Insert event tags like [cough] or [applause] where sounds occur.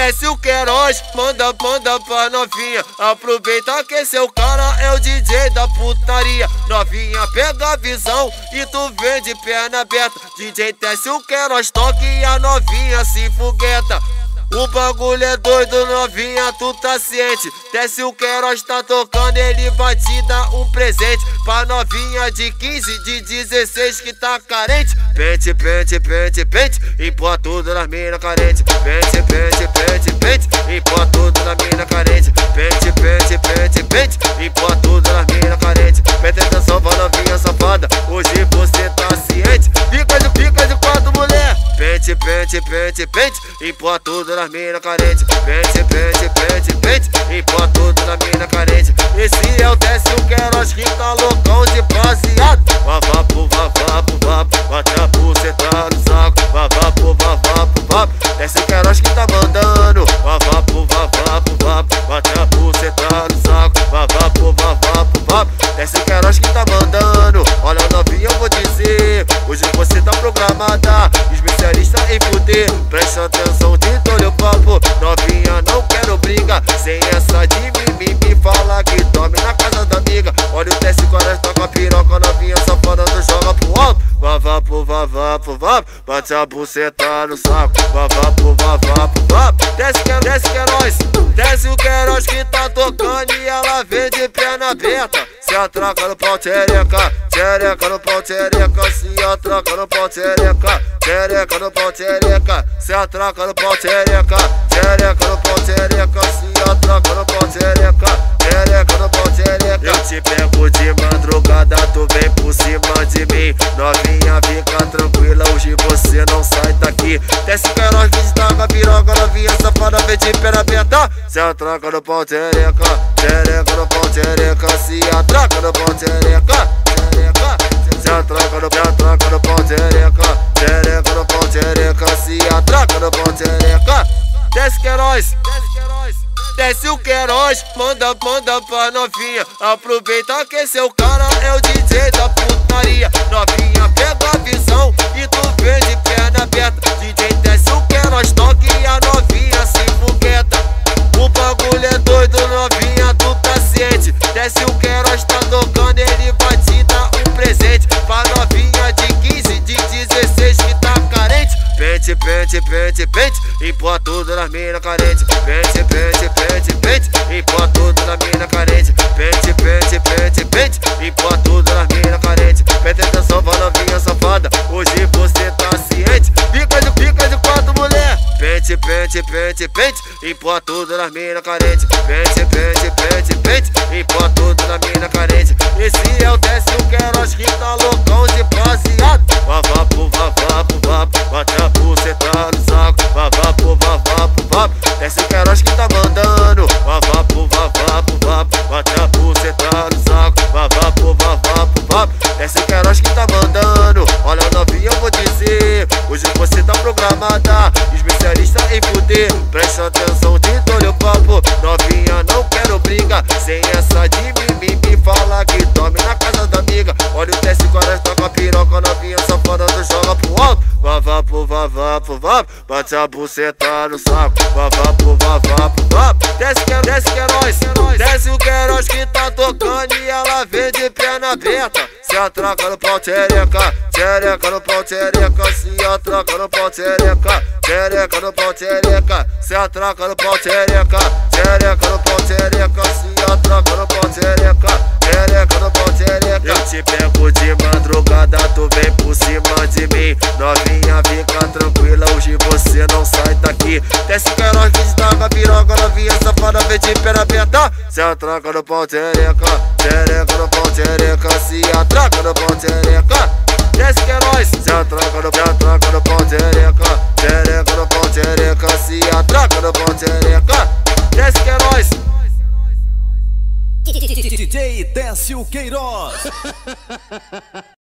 Desce o Queiroz, manda, manda pra novinha. Aproveita que seu cara é o DJ da putaria. Novinha, pega a visão e tu vem de perna aberta. DJ desce o Queiroz, toque e a novinha se fogueta. Bagulho é doido, novinha, tu tá ciente. Desce o Queiroz, tá tocando, ele vai te dar um presente. Pra novinha de 15, de 16 que tá carente. Pente, pente, pente, pente, pôr tudo na mina carente. Pente, pente, pente, pente, pôr tudo na mina carente. Pente, pente, pente, pente, e tudo na mina carente. Pente, pente, pente, pente, e pôr tudo na mina carente. Esse é o desce o Queiroz que tá loucão de baseado. Vavapo, vavapo, vapo, bate a buceta no saco. Vavapo, vavapo, vapo, desce o Queiroz que tá mandando. Vavapo, vavapo, vapo, bate a buceta no saco. Vavapo, vavapo, vapo, desce o Queiroz que tá mandando. Olha novinha, eu vou dizer, hoje você tá programada. Especialista em fuder, presta atenção Vavapo, vavapo, vapo, bate a buceta no saco. Vavapo, vavapo, vapo, desce que desce que é. Desce o Queiroz que tá tocando e ela vem de perna aberta. Se atraca no pau, tchereca, tchereca no pau, tchereca. Se atraca no pau, tchereca, tchereca no pau, tchereca. Se atraca no pau, tchereca, tchereca no pau, tchereca. Se atraca no pau, tchereca, tchereca no pau, tchereca. Eu te pego de madrugada, tu vem por cima de mim. Novinha, fica tranquila, hoje você não sai daqui. Desce que destaca a piroca, novinha safada, vem de perna aberta. Se atraca no pau, tchereca, tchereca no pau, tchereca. Se atraca no pau, tchereca, tchereca. Se atraca no, se atraca no pau, tchereca, tchereca no pau, tchereca. Se atraca no pau, tchereca. Desce desce Queiroz. Desce o Queiroz, manda, manda pra novinha. Aproveita que seu cara é o DJ da putaria. Novinha, pega a visão e tu vem de perna aberta. DJ desce o Queiroz, toque e a novinha se fogueta. O bagulho é doido, novinha, tu tá ciente. Desce o Queiroz, tá tocando, ele vai te dar um presente. Pra novinha de 15, de 16 que tá carente. Pente, pente, pente, pente, e tudo na mina carente. Pente, pente, pente, pente, e pôr tudo na mina carente. Pente, pente, pente, pente, e pôr tudo na mina carente. Presta atenção pra novinha safada, hoje você tá ciente. Fica de, fica de quatro mulher. Pente, pente, pente, pente, e tudo na mina carente. Pente, pente, pente, pente, e tudo na mina carente. Esse é o desce o Queiroz que tá loucão de baseado. Vavapo, vavapo, vapo, Especialista em fuder, presta atenção de todo o papo. Novinha, não quero briga, sem essa de mimimi. Fala que tome na casa da amiga. Olha o teste tá com a piroca novinha safada, tu joga pro alto. Vavapo, vavapo, vapo, bate a buceta no saco. Vavapo, vavapo, vapo, desce que desce que é nóis. Desce o Queiroz que tá tocando e ela vem de perna aberta. Atraca no pau, tchereca, tchereca no pau, tchereca. Se atraca no pau, tchereca, tchereca no pau, tchereca. Se atraca no pau, tchereca, tchereca no pau, tchereca. Se atraca no pau, tchereca, tchereca no pau, tchereca. Eu te pego de madrugada, tu vem por cima de mim. Novinha, fica tranquila, hoje você não sai daqui. Desce que destaca a piroca, novinha safada, vem de perna aberta. Se atraca no pau, tchereca, tchereca no pau, tchereca. No pau, tchereca. Desce Queiroz. DJ Décio Queiroz. [laughs]